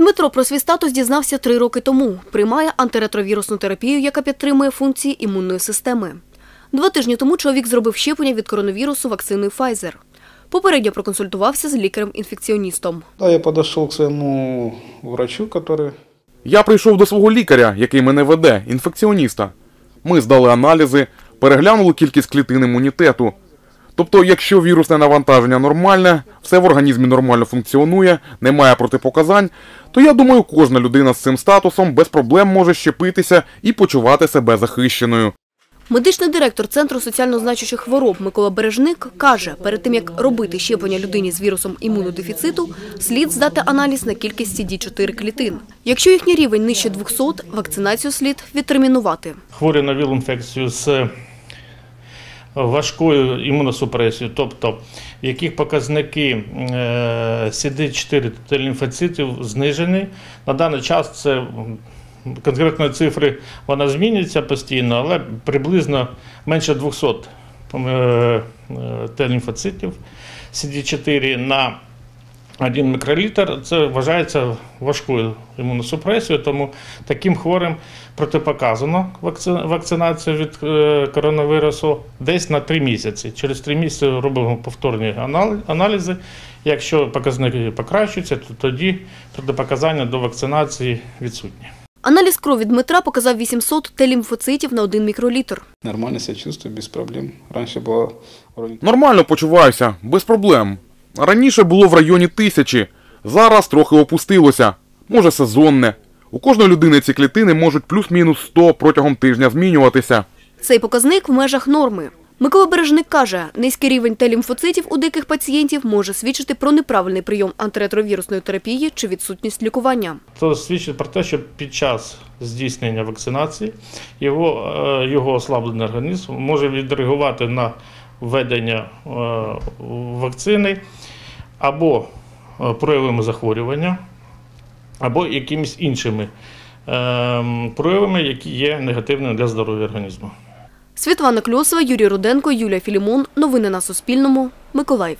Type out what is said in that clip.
Дмитро про свій статус дізнався три роки тому. Приймає антиретровірусну терапію, яка підтримує функції імунної системи. Два тижні тому чоловік зробив щеплення від коронавірусу вакциною Pfizer. Попередньо проконсультувався з лікарем-інфекціоністом. Да, я подошел к своему врачу, который Я прийшов до свого лікаря, який мене веде, інфекціоніста. Ми здали аналізи, переглянули кількість клітин імунітету. Тобто, якщо вірусне навантаження нормальне, все в організмі нормально функціонує, немає протипоказань, то я думаю, кожна людина з цим статусом без проблем може щепитися і почувати себе захищеною. Медичний директор Центру соціально значущих хвороб Микола Бережник каже, перед тим як робити щеплення людині з вірусом імунодефіциту, слід здати аналіз на кількість CD4 клітин. Якщо їхній рівень нижче 200, вакцинацію слід відтермінувати. хворі на віл-інфекцію з важкою імуносупресією, тобто яких показники е, CD4 та лімфоцитів знижені. На даний час це конкретно цифри вона змінюється постійно, але приблизно менше 200 е, е, Т-лімфоцитів CD4 на 1 мікролітр це вважається важкою імуносупресією, тому таким хворим протипоказано вакци- вакцинацію від е, коронавірусу десь на 3 місяці. Через 3 місяці робимо повторні аналізи. Якщо показники покращуються, то тоді протипоказання до вакцинації відсутні. Аналіз крові Дмитра показав 800 Т-лімфоцитів на 1 мікролітр. нормально себя чувствую, без проблем. Раньше было вроде Нормально почуваюся, без проблем. Раніше було в районі тисячі, зараз трохи опустилося. Може сезонне. У кожної людини ці клітини можуть плюс-мінус 100 протягом тижня змінюватися. Цей показник в межах норми. Микола Бережник каже, низький рівень Т-лімфоцитів у диких пацієнтів може свідчити про неправильний прийом антиретровірусної терапії чи відсутність лікування. Це свідчить про те, що під час здійснення вакцинації його, е, його ослаблений організм може відреагувати на введення е, вакцини або е, проявами захворювання, або якимись іншими е, проявами, які є негативними для здоров'я організму. Світлана Кльосова, Юрій Руденко, Юлія Філімон. Новини на Суспільному. Миколаїв.